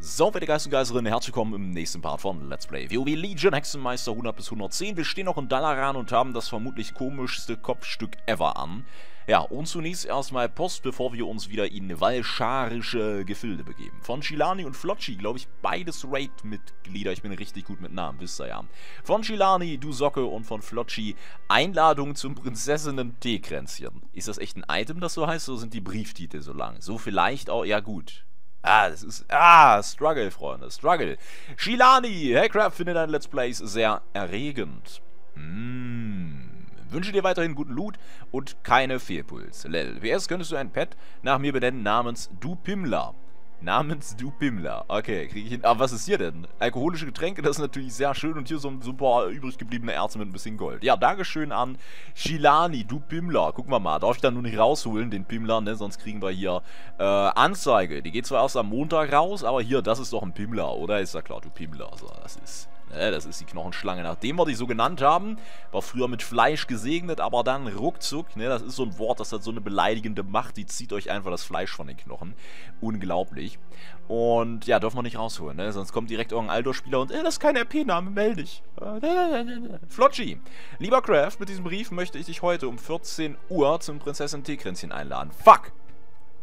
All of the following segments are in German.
So, werte Geist und Geisterinnen, herzlich willkommen im nächsten Part von Let's Play WoW Legion Hexenmeister 100 bis 110. Wir stehen noch in Dalaran und haben das vermutlich komischste Kopfstück ever an. Ja, und zunächst erstmal Post, bevor wir uns wieder in valscharische Gefilde begeben. Von Shilani und Flocci, glaube ich, beides Raid-Mitglieder. Ich bin richtig gut mit Namen, wisst ihr ja. Von Shilani, du Socke, und von Flocci Einladung zum Prinzessinnen-Teekränzchen. Ist das echt ein Item, das so heißt, oder sind die Brieftitel so lang? So vielleicht auch, ja gut. Ah, das ist. Ah, Struggle, Freunde. Struggle. Shilani, Hackcraft findet dein Let's Plays sehr erregend. Hm. Wünsche dir weiterhin guten Loot und keine Fehlpuls. Lel. WS könntest du ein Pet nach mir benennen namens Du Pimla. Namens Du Pimmler. Okay, kriege ich hin. Aber was ist hier denn? Alkoholische Getränke, das ist natürlich sehr schön. Und hier so ein super übrig gebliebene Erze mit ein bisschen Gold. Ja, Dankeschön an Shilani, Du Pimmler. Gucken wir mal. Darf ich dann nur nicht rausholen, den Pimmler, ne? Sonst kriegen wir hier äh, Anzeige. Die geht zwar erst am Montag raus, aber hier, das ist doch ein Pimmler, oder? Ist ja klar, Du Pimmler. Also, das ist... Ne, das ist die Knochenschlange. Nachdem wir die so genannt haben, war früher mit Fleisch gesegnet, aber dann ruckzuck, ne, das ist so ein Wort, das hat so eine beleidigende Macht, die zieht euch einfach das Fleisch von den Knochen. Unglaublich. Und ja, dürfen wir nicht rausholen, ne? Sonst kommt direkt irgendein Aldo-Spieler und, äh, das ist kein RP-Name, melde dich. Äh, Flotchi, lieber Craft, mit diesem Brief möchte ich dich heute um 14 Uhr zum Prinzessin Teekränzchen einladen. Fuck!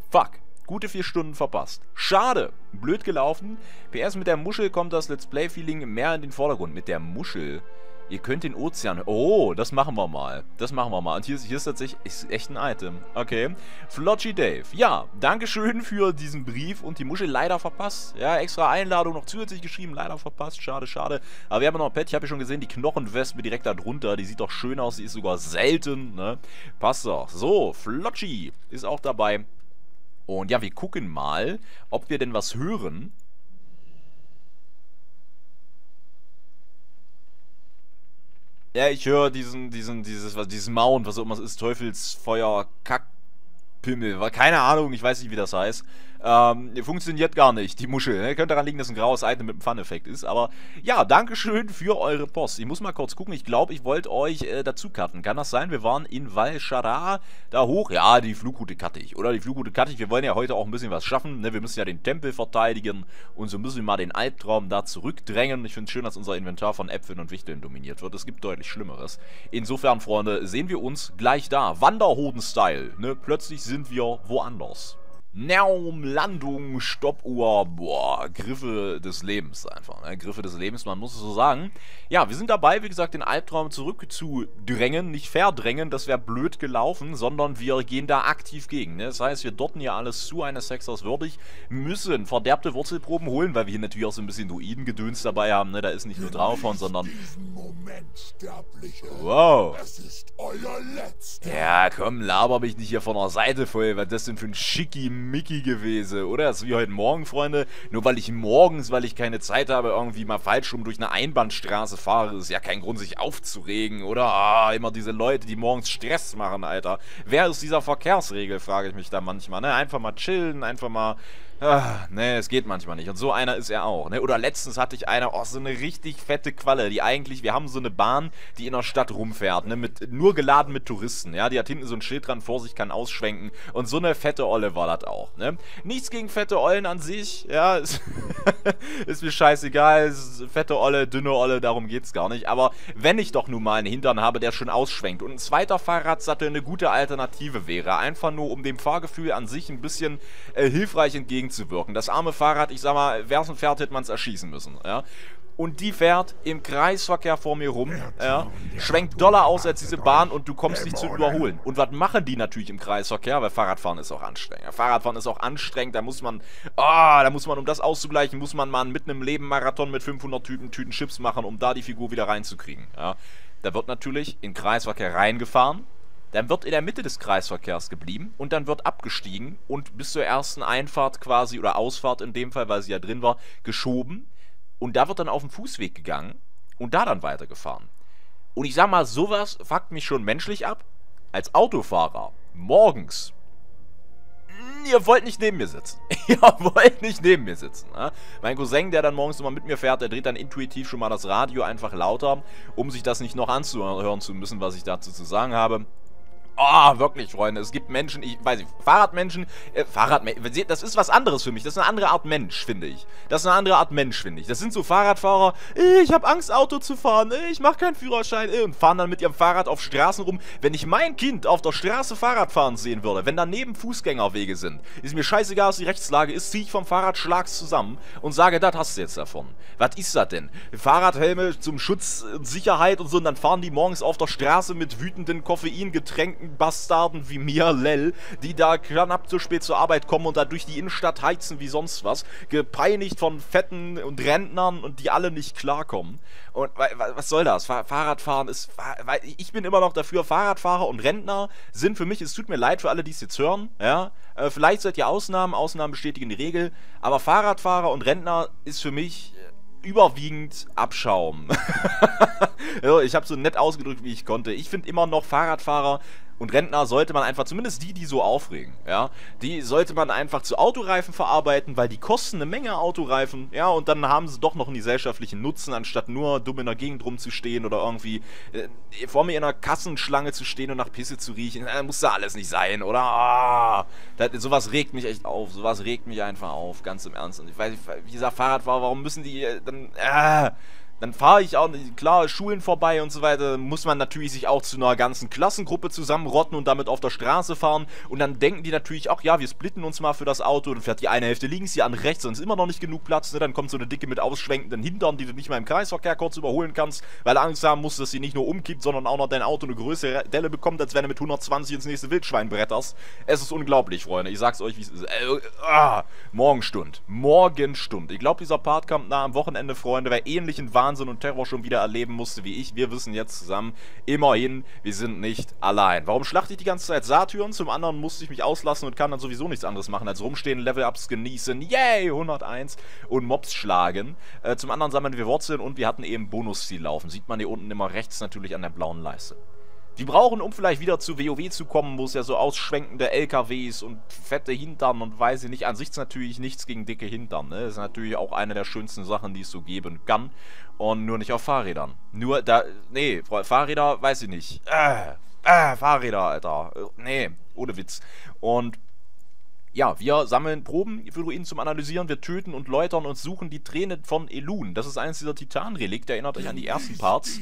Fuck! Gute vier Stunden verpasst. Schade. Blöd gelaufen. PS mit der Muschel kommt das Let's Play-Feeling mehr in den Vordergrund. Mit der Muschel. Ihr könnt den Ozean... Oh, das machen wir mal. Das machen wir mal. Und hier ist, hier ist tatsächlich ist echt ein Item. Okay. Flotchy Dave. Ja, Dankeschön für diesen Brief und die Muschel leider verpasst. Ja, extra Einladung noch zusätzlich geschrieben. Leider verpasst. Schade, schade. Aber wir haben noch ein Pet. Ich habe ja schon gesehen, die Knochenwespe direkt da drunter. Die sieht doch schön aus. Die ist sogar selten. Ne? Passt doch. So, Flotchy ist auch dabei. Und ja, wir gucken mal, ob wir denn was hören. Ja, ich höre diesen, diesen, dieses, was, diesen Mount, was auch immer es ist, Teufelsfeuer, Kackpimmel, keine Ahnung, ich weiß nicht, wie das heißt. Ähm, funktioniert gar nicht, die Muschel. Ne? Könnte daran liegen, dass ein graues Item mit einem Fun-Effekt ist. Aber ja, Dankeschön für eure Post. Ich muss mal kurz gucken. Ich glaube, ich wollte euch äh, dazu cutten. Kann das sein? Wir waren in Valshara da hoch. Ja, die Flugroute cutte ich. Oder die Flugroute cutte ich. Wir wollen ja heute auch ein bisschen was schaffen. Ne? Wir müssen ja den Tempel verteidigen. Und so müssen wir mal den Albtraum da zurückdrängen. Ich finde es schön, dass unser Inventar von Äpfeln und Wichteln dominiert wird. Es gibt deutlich Schlimmeres. Insofern, Freunde, sehen wir uns gleich da. Wanderhoden-Style. Ne? Plötzlich sind wir woanders. Naum, Landung, Stoppuhr, boah, Griffe des Lebens einfach, ne? Griffe des Lebens, man muss es so sagen. Ja, wir sind dabei, wie gesagt, den Albtraum zurückzudrängen, nicht verdrängen, das wäre blöd gelaufen, sondern wir gehen da aktiv gegen, ne? Das heißt, wir dotten hier alles zu eines Sexers würdig, müssen verderbte Wurzelproben holen, weil wir hier natürlich auch so ein bisschen Druidengedöns dabei haben, ne? Da ist nicht nur draufhauen, sondern... Wow. Das ist euer letzter. Ja, komm, laber mich nicht hier von der Seite voll, was das denn für ein schicki Mickey gewesen, oder? Das ist wie heute Morgen, Freunde. Nur weil ich morgens, weil ich keine Zeit habe, irgendwie mal falsch rum durch eine Einbahnstraße fahre, ist ja kein Grund, sich aufzuregen, oder? Ah, immer diese Leute, die morgens Stress machen, Alter. Wer ist dieser Verkehrsregel, frage ich mich da manchmal, ne? Einfach mal chillen, einfach mal Ah, ne, es geht manchmal nicht. Und so einer ist er auch. Ne? Oder letztens hatte ich einer, oh, so eine richtig fette Qualle, die eigentlich, wir haben so eine Bahn, die in der Stadt rumfährt, ne? Mit, nur geladen mit Touristen. Ja, die hat hinten so ein Schild dran, vor sich kann ausschwenken. Und so eine fette Olle war das auch. Ne? Nichts gegen fette Ollen an sich, ja, ist, ist mir scheißegal. Ist fette Olle, dünne Olle, darum geht's gar nicht. Aber wenn ich doch nun mal einen Hintern habe, der schon ausschwenkt und ein zweiter Fahrradsattel eine gute Alternative wäre, einfach nur um dem Fahrgefühl an sich ein bisschen äh, hilfreich entgegen entgegenzuwirken. Das arme Fahrrad, ich sag mal, wäre es ein Pferd, hätte man es erschießen müssen. Ja? Und die fährt im Kreisverkehr vor mir rum, ja, schwenkt doller aus als diese Bahn und du kommst nicht zu überholen. Und was machen die natürlich im Kreisverkehr? Weil Fahrradfahren ist auch anstrengend. Fahrradfahren ist auch anstrengend, da muss man, ah, oh, da muss man, um das auszugleichen, muss man mal mitten im Leben Marathon mit 500 Tüten, Tüten Chips machen, um da die Figur wieder reinzukriegen. Ja. Da wird natürlich in Kreisverkehr reingefahren, dann wird in der Mitte des Kreisverkehrs geblieben und dann wird abgestiegen und bis zur ersten Einfahrt quasi oder Ausfahrt in dem Fall, weil sie ja drin war, geschoben. Und da wird dann auf den Fußweg gegangen und da dann weitergefahren. Und ich sag mal, sowas fuckt mich schon menschlich ab. Als Autofahrer, morgens. Hm, ihr wollt nicht neben mir sitzen. Ihr wollt nicht neben mir sitzen. Ne? Mein Cousin, der dann morgens immer mit mir fährt, der dreht dann intuitiv schon mal das Radio einfach lauter, um sich das nicht noch anzuhören zu müssen, was ich dazu zu sagen habe. Oh, wirklich, Freunde. Es gibt Menschen, ich weiß nicht, Fahrradmenschen, äh, Fahrradmenschen, das ist was anderes für mich. Das ist eine andere Art Mensch, finde ich. Das ist eine andere Art Mensch, finde ich. Das sind so Fahrradfahrer, äh, ich habe Angst, Auto zu fahren, äh, ich mache keinen Führerschein, äh, und fahren dann mit ihrem Fahrrad auf Straßen rum. Wenn ich mein Kind auf der Straße Fahrrad fahren sehen würde, wenn daneben Fußgängerwege sind, ist mir scheißegal, was die Rechtslage ist, ziehe ich vom Fahrrad schlags zusammen und sage, das hast du jetzt davon. Was ist das denn? Fahrradhelme zum Schutz und Sicherheit und so, und dann fahren die morgens auf der Straße mit wütenden Koffeingetränken Bastarden wie mir, Lel, die da knapp zu spät zur Arbeit kommen und da durch die Innenstadt heizen wie sonst was, gepeinigt von Fetten und Rentnern und die alle nicht klarkommen. Und was soll das? Fahrradfahren ist. Ich bin immer noch dafür, Fahrradfahrer und Rentner sind für mich, es tut mir leid für alle, die es jetzt hören, ja. Äh, vielleicht seid ihr Ausnahmen, Ausnahmen bestätigen die Regel, aber Fahrradfahrer und Rentner ist für mich überwiegend Abschaum. ich habe so nett ausgedrückt, wie ich konnte. Ich finde immer noch Fahrradfahrer und Rentner sollte man einfach, zumindest die, die so aufregen, ja, die sollte man einfach zu Autoreifen verarbeiten, weil die kosten eine Menge Autoreifen, ja, und dann haben sie doch noch einen gesellschaftlichen Nutzen, anstatt nur dumm in der Gegend rumzustehen oder irgendwie äh, vor mir in einer Kassenschlange zu stehen und nach Pisse zu riechen. Das muss da alles nicht sein, oder? Ah, das, sowas regt mich echt auf, sowas regt mich einfach auf, ganz im Ernst. Und ich weiß nicht, wie gesagt, Fahrradfahrer, warum müssen die äh, dann, äh, dann fahre ich auch, klar, Schulen vorbei und so weiter, muss man natürlich sich auch zu einer ganzen Klassengruppe zusammenrotten und damit auf der Straße fahren. Und dann denken die natürlich auch, ja, wir splitten uns mal für das Auto. Dann fährt die eine Hälfte links, die andere rechts, sonst ist immer noch nicht genug Platz. Ne? Dann kommt so eine Dicke mit ausschwenkenden Hintern, die du nicht mal im Kreisverkehr kurz überholen kannst, weil Angst haben musst, dass sie nicht nur umkippt, sondern auch noch dein Auto eine größere Delle bekommt, als wenn du mit 120 ins nächste Wildschwein bretterst. Es ist unglaublich, Freunde. Ich sag's euch, wie es ist. Äh, ah, Morgenstund. Morgenstund. Ich glaube, dieser Part kommt nah am Wochenende, Freunde, weil ähnlichen Wahnsinn und Terror schon wieder erleben musste wie ich. Wir wissen jetzt zusammen, immerhin, wir sind nicht allein. Warum schlachte ich die ganze Zeit Satyren? Zum anderen musste ich mich auslassen und kann dann sowieso nichts anderes machen, als rumstehen, Level-Ups genießen, yay, 101 und Mobs schlagen. Äh, zum anderen sammeln wir Wurzeln und wir hatten eben Bonusziel laufen. Sieht man hier unten immer rechts natürlich an der blauen Leiste. Die brauchen, um vielleicht wieder zu WoW zu kommen, wo es ja so ausschwenkende LKWs und fette Hintern und weiß ich nicht, an sich natürlich nichts gegen dicke Hintern. Ne? Ist natürlich auch eine der schönsten Sachen, die es so geben kann. Und nur nicht auf Fahrrädern. Nur da, nee, Fahrräder weiß ich nicht. Äh, äh, Fahrräder, Alter. Nee, ohne Witz. Und ja, wir sammeln Proben für Ruinen zum Analysieren, wir töten und läutern und suchen die Tränen von Elun. Das ist eines dieser Titanrelikte, erinnert euch an die ersten Parts.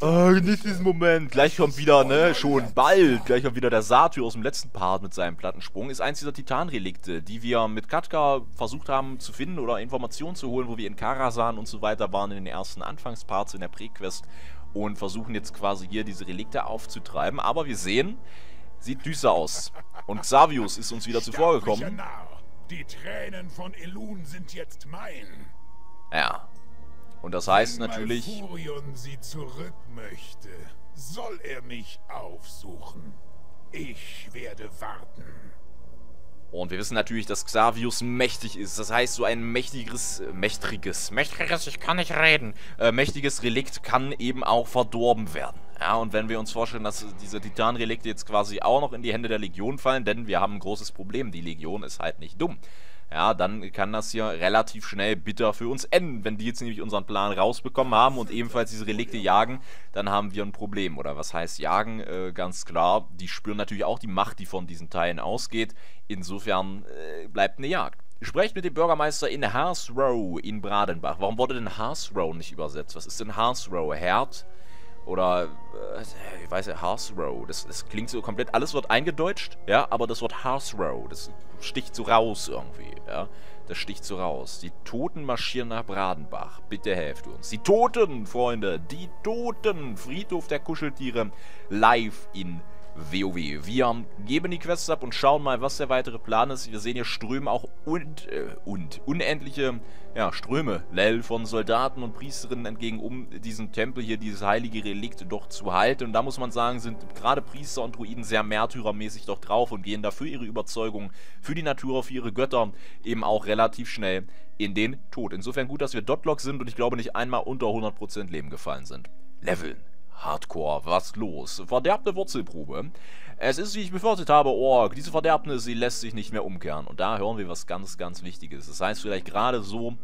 Oh, nicht diesen Moment. Gleich kommt wieder, ne, schon bald, gleich kommt wieder der Satyr aus dem letzten Part mit seinem Plattensprung. Ist eines dieser Titanrelikte, die wir mit Katka versucht haben zu finden oder Informationen zu holen, wo wir in Karasan und so weiter waren in den ersten Anfangsparts in der Prequest und versuchen jetzt quasi hier diese Relikte aufzutreiben. Aber wir sehen, Sieht düster aus. Und Xavius ist uns wieder zuvor gekommen. Die Tränen von Elun sind jetzt mein. Ja. Und das heißt Wenn natürlich... Wenn Furion sie zurück möchte, soll er mich aufsuchen. Ich werde warten. Und wir wissen natürlich, dass Xavius mächtig ist. Das heißt, so ein mächtiges, äh, mächtiges, mächtiges, ich kann nicht reden, äh, mächtiges Relikt kann eben auch verdorben werden. Ja, und wenn wir uns vorstellen, dass diese Titanrelikte jetzt quasi auch noch in die Hände der Legion fallen, denn wir haben ein großes Problem, die Legion ist halt nicht dumm. Ja, dann kann das hier relativ schnell bitter für uns enden. Wenn die jetzt nämlich unseren Plan rausbekommen haben und ebenfalls diese Relikte jagen, dann haben wir ein Problem. Oder was heißt jagen? Äh, ganz klar, die spüren natürlich auch die Macht, die von diesen Teilen ausgeht. Insofern äh, bleibt eine Jagd. Sprecht mit dem Bürgermeister in Harsrow in Bradenbach. Warum wurde denn Harsrow nicht übersetzt? Was ist denn Harsrow? Herd? Oder, äh, ich weiß ja, Harsrow. Das, das klingt so komplett, alles wird eingedeutscht, ja, aber das Wort Harsrow, das sticht so raus irgendwie, ja. Das sticht so raus. Die Toten marschieren nach Bradenbach. Bitte helft uns. Die Toten, Freunde, die Toten. Friedhof der Kuscheltiere live in WoW. Wir geben die Quests ab und schauen mal, was der weitere Plan ist. Wir sehen hier Ströme auch und, äh, und unendliche ja, Ströme, Lel, von Soldaten und Priesterinnen entgegen, um diesen Tempel hier, dieses heilige Relikt doch zu halten. Und da muss man sagen, sind gerade Priester und Druiden sehr märtyrermäßig doch drauf und gehen dafür ihre Überzeugung, für die Natur, für ihre Götter eben auch relativ schnell in den Tod. Insofern gut, dass wir Dotlock sind und ich glaube nicht einmal unter 100% Leben gefallen sind. Leveln. Hardcore, was los? Verderbte Wurzelprobe. Es ist, wie ich befürchtet habe, Org. Diese Verderbnis, sie lässt sich nicht mehr umkehren. Und da hören wir was ganz, ganz Wichtiges. Das heißt, vielleicht gerade so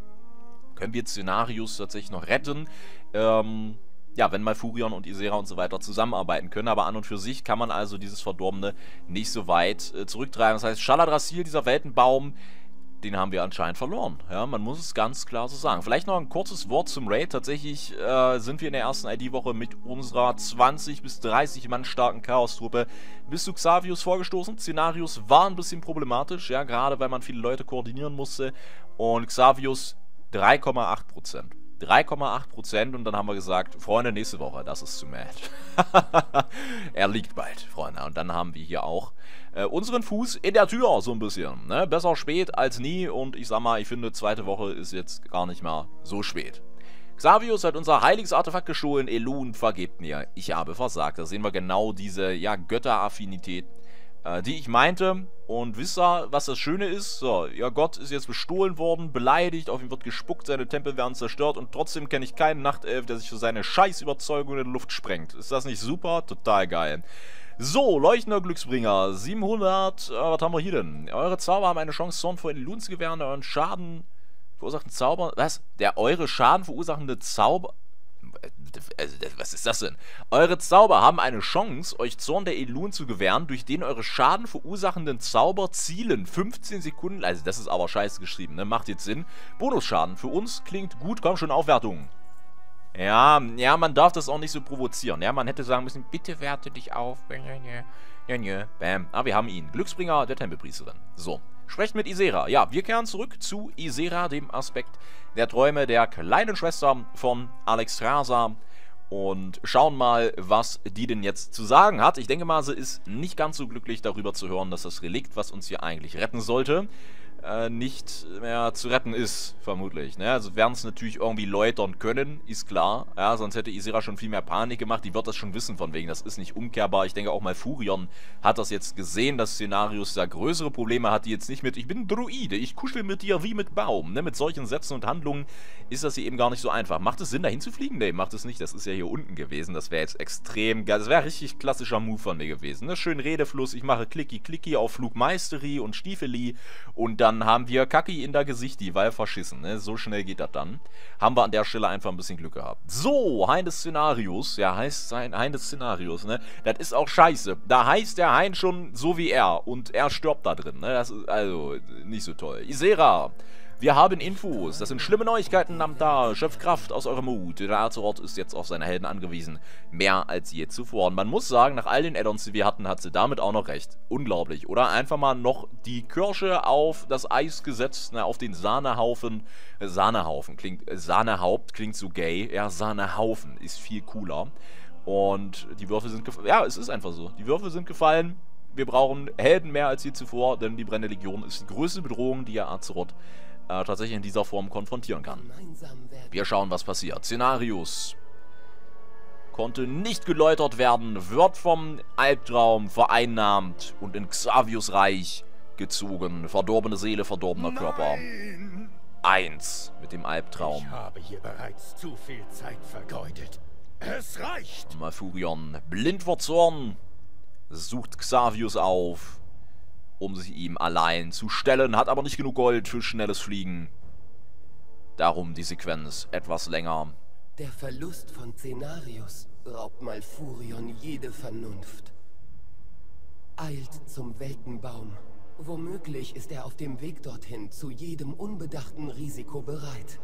können wir Szenarios tatsächlich noch retten. Ähm, ja, wenn Malfurion und Isera und so weiter zusammenarbeiten können. Aber an und für sich kann man also dieses Verdorbene nicht so weit äh, zurücktreiben. Das heißt, Shaladrassil, dieser Weltenbaum, den haben wir anscheinend verloren. Ja, man muss es ganz klar so sagen. Vielleicht noch ein kurzes Wort zum Raid. Tatsächlich äh, sind wir in der ersten ID-Woche mit unserer 20 bis 30 Mann starken Chaos-Truppe bis zu Xavius vorgestoßen. Szenarios war ein bisschen problematisch, ja, gerade weil man viele Leute koordinieren musste. Und Xavius 3,8%. 3,8% und dann haben wir gesagt, Freunde, nächste Woche, das ist zu mad. er liegt bald, Freunde. Und dann haben wir hier auch äh, unseren Fuß in der Tür, so ein bisschen. Ne? Besser spät als nie und ich sag mal, ich finde, zweite Woche ist jetzt gar nicht mal so spät. Xavius hat unser heiliges Artefakt gestohlen, Elun vergebt mir, ich habe versagt. Da sehen wir genau diese, ja, Götteraffinität äh, die ich meinte. Und wisst ihr, was das Schöne ist? So, ja, Gott ist jetzt bestohlen worden, beleidigt, auf ihn wird gespuckt, seine Tempel werden zerstört und trotzdem kenne ich keinen Nachtelf, der sich für seine Scheißüberzeugung in die Luft sprengt. Ist das nicht super? Total geil. So, leuchtender Glücksbringer, 700, äh, was haben wir hier denn? Eure Zauber haben eine Chance, Zorn vor Illusions gewähren, euren Schaden verursachten Zauber, was? Der eure Schaden verursachende Zauber, was ist das denn? Eure Zauber haben eine Chance, euch Zorn der Elun zu gewähren, durch den eure Schaden verursachenden Zauber zielen. 15 Sekunden, also das ist aber scheiße geschrieben, ne? Macht jetzt Sinn. Bonusschaden, für uns klingt gut, komm schon, Aufwertung. Ja, ja, man darf das auch nicht so provozieren. Ja, man hätte sagen müssen, bitte werte dich auf. Bam. Ah, wir haben ihn. Glücksbringer der Tempelpriesterin. So. Sprecht mit Isera. Ja, wir kehren zurück zu Isera, dem Aspekt der Träume der kleinen Schwester von Alexstrasza und schauen mal, was die denn jetzt zu sagen hat. Ich denke mal, sie ist nicht ganz so glücklich darüber zu hören, dass das Relikt, was uns hier eigentlich retten sollte, äh, nicht mehr zu retten ist, vermutlich. Ne? Also werden es natürlich irgendwie läutern können, ist klar. Ja, sonst hätte Isira schon viel mehr Panik gemacht. Die wird das schon wissen, von wegen, das ist nicht umkehrbar. Ich denke auch mal Furion hat das jetzt gesehen, dass Szenarios da größere Probleme hat, die jetzt nicht mit, ich bin Druide, ich kuschel mit dir wie mit Baum. Ne? Mit solchen Sätzen und Handlungen ist das hier eben gar nicht so einfach. Macht es Sinn, da hinzufliegen? Nee, macht es nicht. Das ist ja hier unten gewesen. Das wäre jetzt extrem geil. Das wäre richtig klassischer Move von mir gewesen. Ne? Schön Redefluss. Ich mache Klicki Klicki auf Flugmeisterie und Stiefeli und dann dann haben wir Kaki in der Gesicht, die weil verschissen, ne? So schnell geht das dann. Haben wir an der Stelle einfach ein bisschen Glück gehabt. So, Hein des Szenarios, ja, heißt sein Hein des Szenarios, ne? Das ist auch scheiße. Da heißt der Hein schon so wie er und er stirbt da drin, ne? Das ist also nicht so toll. Isera, wir haben Infos. Das sind schlimme Neuigkeiten am da. Schöpft Kraft aus eurem Mut. Der Azeroth ist jetzt auf seine Helden angewiesen. Mehr als je zuvor. Und man muss sagen, nach all den Addons, die wir hatten, hat sie damit auch noch recht. Unglaublich. Oder einfach mal noch die Kirsche auf das Eis gesetzt, ne, auf den Sahnehaufen. Sahnehaufen klingt, Sahnehaupt klingt so gay. Ja, Sahnehaufen ist viel cooler. Und die Würfel sind gefallen. Ja, es ist einfach so. Die Würfel sind gefallen. Wir brauchen Helden mehr als je zuvor, denn die Brennende Legion ist die größte Bedrohung, die ja Azeroth äh, tatsächlich in dieser Form konfrontieren kann. Wir schauen, was passiert. Szenarios konnte nicht geläutert werden, wird vom Albtraum vereinnahmt und in Xavius Reich gezogen. Verdorbene Seele, verdorbener Körper. Eins mit dem Albtraum. Ich habe hier bereits zu viel Zeit vergeudet. Es reicht! Malfurion, blind vor Zorn, sucht Xavius auf um sich ihm allein zu stellen, hat aber nicht genug Gold für schnelles Fliegen. Darum die Sequenz etwas länger. Der Verlust von Szenarius raubt Malfurion jede Vernunft. Eilt zum Weltenbaum. Womöglich ist er auf dem Weg dorthin zu jedem unbedachten Risiko bereit.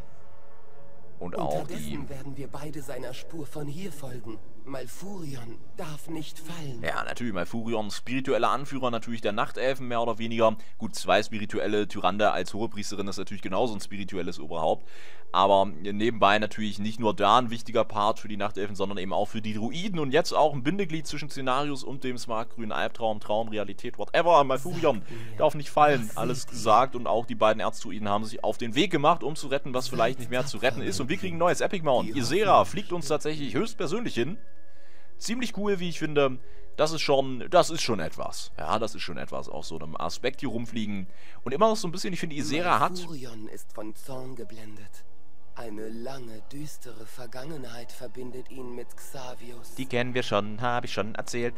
Und auch die... werden wir beide seiner Spur von hier folgen. Malfurion darf nicht fallen. Ja, natürlich. Malfurion, spiritueller Anführer natürlich der Nachtelfen, mehr oder weniger. Gut, zwei spirituelle Tyrande als Hohepriesterin ist natürlich genauso ein spirituelles Oberhaupt. Aber nebenbei natürlich nicht nur da ein wichtiger Part für die Nachtelfen, sondern eben auch für die Druiden. Und jetzt auch ein Bindeglied zwischen Szenarius und dem smartgrünen Albtraum, Traum, Realität, whatever. Malfurion darf nicht fallen. Alles gesagt. Und auch die beiden Erzdruiden haben sich auf den Weg gemacht, um zu retten, was vielleicht nicht mehr zu retten ist. Und wir kriegen ein neues Epic Mount. Isera fliegt uns tatsächlich höchstpersönlich hin ziemlich cool, wie ich finde. Das ist schon, das ist schon etwas. Ja, das ist schon etwas, auch so einem Aspekt hier rumfliegen. Und immer noch so ein bisschen, ich finde, Isera hat... Furion ist von Zorn geblendet. Eine lange, düstere Vergangenheit verbindet ihn mit Xavius. Die kennen wir schon, habe ich schon erzählt.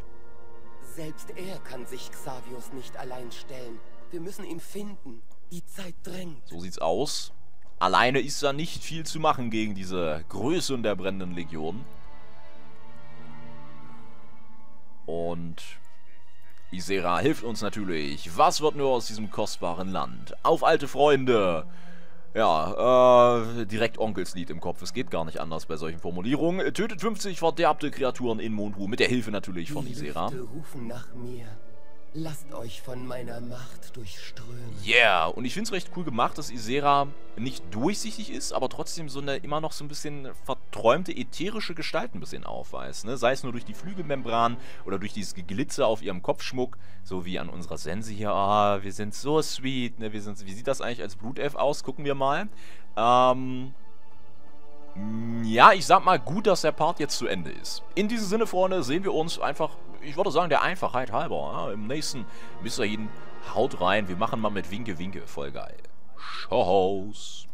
Selbst er kann sich Xavius nicht allein stellen. Wir müssen ihn finden. Die Zeit drängt. So sieht's aus. Alleine ist da nicht viel zu machen gegen diese Größe und der brennenden Legion. Und Isera hilft uns natürlich. Was wird nur aus diesem kostbaren Land? Auf alte Freunde! Ja, äh, direkt Onkelslied im Kopf. Es geht gar nicht anders bei solchen Formulierungen. Tötet 50 verderbte Kreaturen in Mondruhe, mit der Hilfe natürlich von Isera. Die rufen nach mir. Lasst euch von meiner Macht durchströmen. Yeah, und ich finde es recht cool gemacht, dass Isera nicht durchsichtig ist, aber trotzdem so eine immer noch so ein bisschen verträumte ätherische Gestalt ein bisschen aufweist. Ne? Sei es nur durch die Flügelmembran oder durch dieses Glitzer auf ihrem Kopfschmuck, so wie an unserer Sense hier. Ah, wir sind so sweet. Ne? Wir sind, wie sieht das eigentlich als Blutelf aus? Gucken wir mal. Ähm... Ja, ich sag mal, gut, dass der Part jetzt zu Ende ist. In diesem Sinne, Freunde, sehen wir uns einfach, ich würde sagen, der Einfachheit halber, ja, im nächsten. Bis dahin, haut rein, wir machen mal mit Winke Winke, voll geil. Tschüss.